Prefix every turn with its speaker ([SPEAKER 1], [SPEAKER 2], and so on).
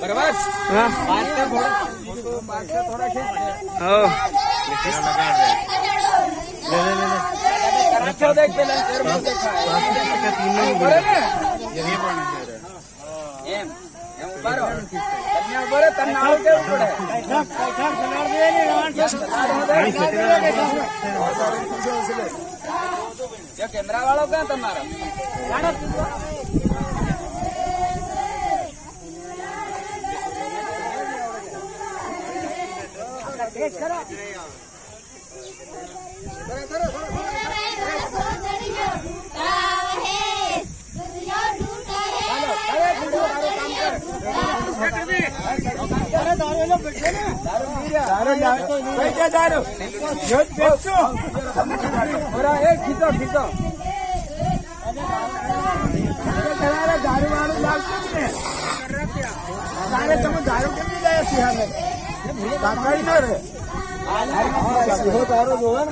[SPEAKER 1] बरोबर કેમેરા વાળો ક્યાં તમારો दारू खींचो खींचो
[SPEAKER 2] દારૂ વાળું લાગતું ને તારે તમે દારૂ કેમ જાય
[SPEAKER 1] સિંહ
[SPEAKER 2] કાકાઈ ના રે
[SPEAKER 1] સિંહો તારો જોવા